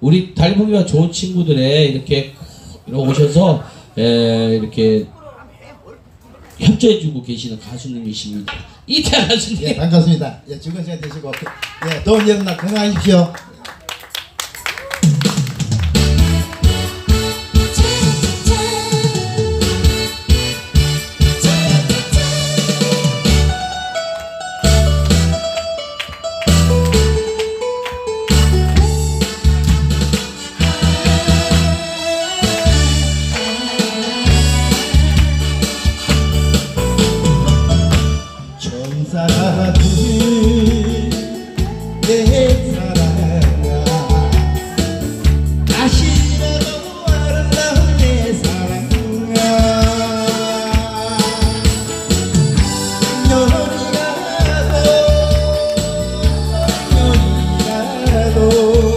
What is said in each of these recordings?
우리 달보기가 좋은 친구들의 이렇게 오셔서 에, 이렇게 협조해주고 계시는 가수님이십니다. 이태 가수님. 예, 반갑습니다. 예, 즐거운 시간 되시고, 예, 더운 여름날 건강하십시오. 천사들 내 사랑아. 다시라도 아름다운 내 사랑아. 년이라도 년이라도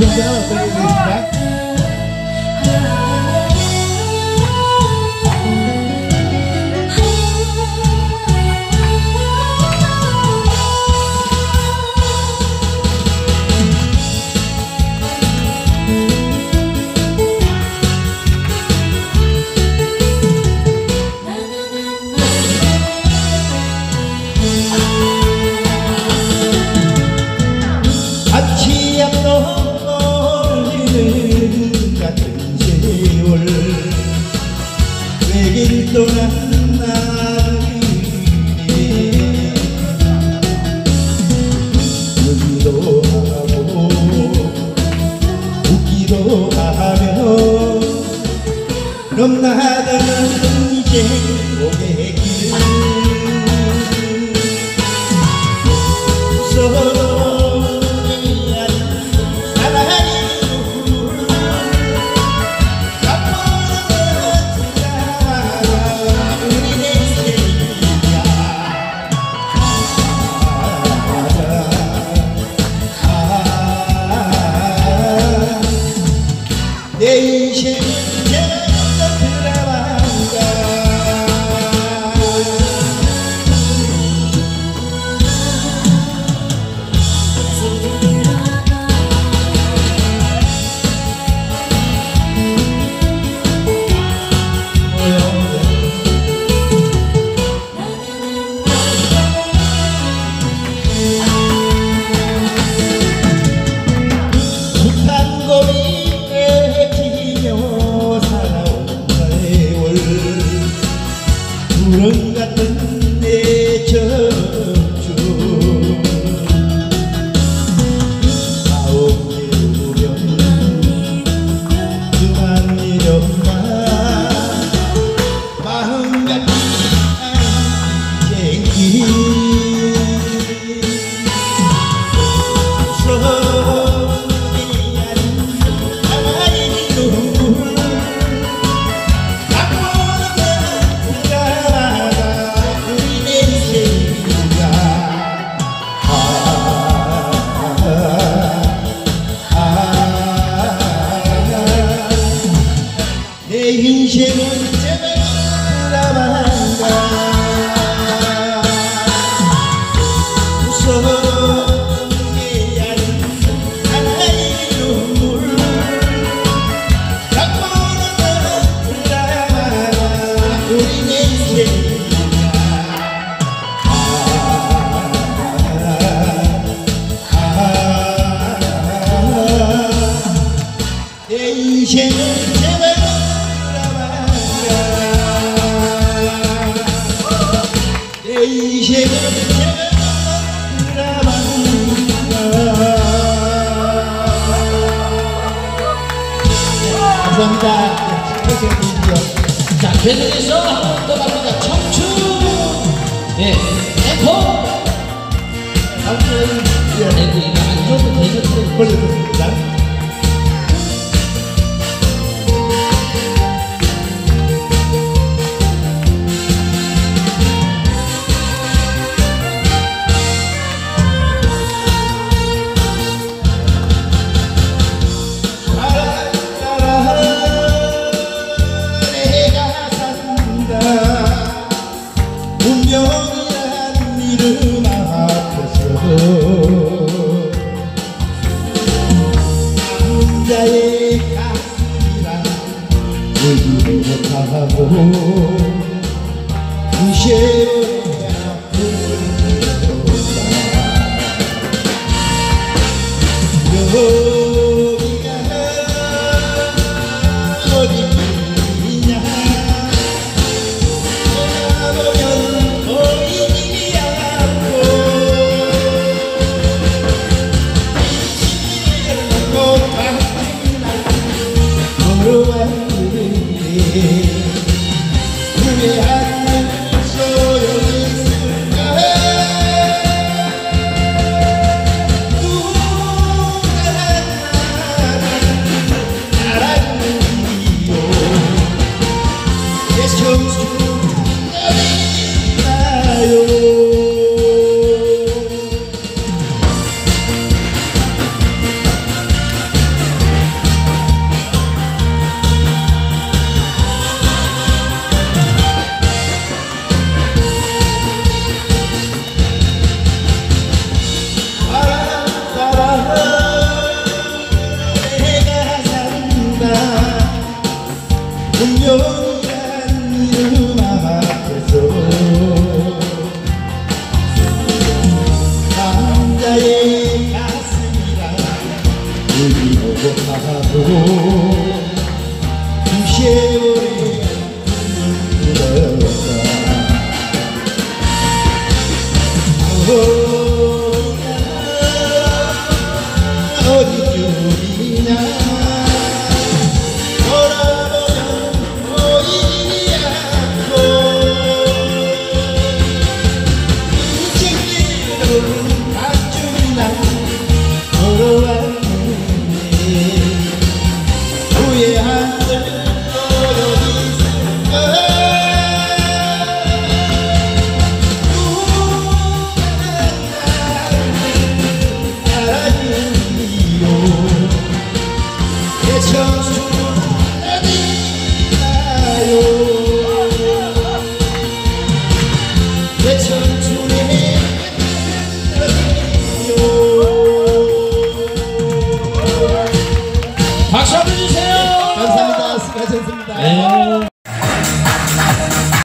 이동자 어떻게 되 세월 외길 떠난 나를 울기도 하고 웃기도 하며 넘나 Ranga 감사합니다. 자, 계속해서 또 갑니다. 청춘! 예, 에코! 아무튼, 예, 안 줘도 되겠어요. 벌려줍니다. 되지 못하고 부실 아픔을 겪었다 Oh.